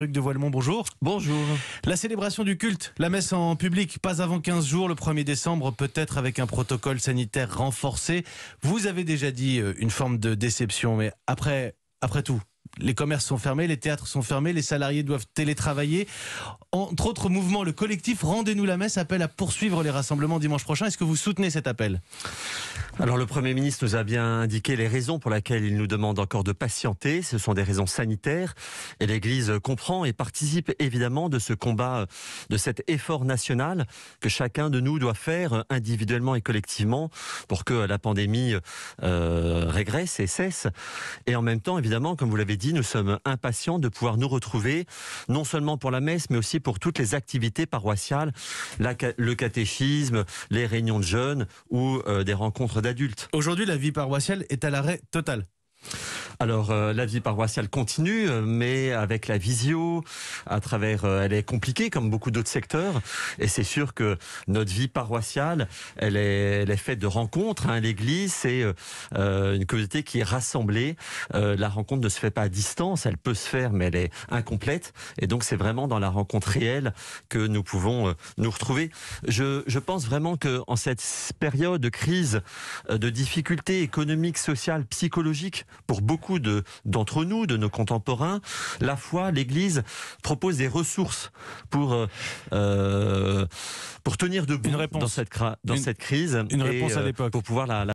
Luc de Voilemont, bonjour. Bonjour. La célébration du culte, la messe en public, pas avant 15 jours, le 1er décembre, peut-être avec un protocole sanitaire renforcé. Vous avez déjà dit euh, une forme de déception, mais après, après tout, les commerces sont fermés, les théâtres sont fermés, les salariés doivent télétravailler. Entre autres mouvements, le collectif Rendez-nous la messe appelle à poursuivre les rassemblements dimanche prochain. Est-ce que vous soutenez cet appel? Alors le Premier ministre nous a bien indiqué les raisons pour lesquelles il nous demande encore de patienter. Ce sont des raisons sanitaires et l'Église comprend et participe évidemment de ce combat, de cet effort national que chacun de nous doit faire individuellement et collectivement pour que la pandémie euh, régresse et cesse. Et en même temps, évidemment, comme vous l'avez dit, nous sommes impatients de pouvoir nous retrouver, non seulement pour la messe, mais aussi pour toutes les activités paroissiales, le catéchisme, les réunions de jeunes ou euh, des rencontres d'adultes. Aujourd'hui, la vie paroissiale est à l'arrêt total. Alors euh, la vie paroissiale continue, euh, mais avec la visio, à travers, euh, elle est compliquée comme beaucoup d'autres secteurs, et c'est sûr que notre vie paroissiale, elle est, elle est faite de rencontres. Hein. L'Église, c'est une communauté qui est rassemblée. la rencontre ne se fait pas à distance, elle peut se faire, mais elle est incomplète, et donc c'est vraiment dans la rencontre réelle que nous pouvons nous retrouver. Je, je pense vraiment que en cette période de crise, de difficultés économiques, sociales, psychologiques pour beaucoup d'entre nous, de nos contemporains, la foi, l'Église propose des ressources pour euh, euh pour tenir debout dans cette, dans cette crise. Une réponse à euh, l'époque. Pour pouvoir la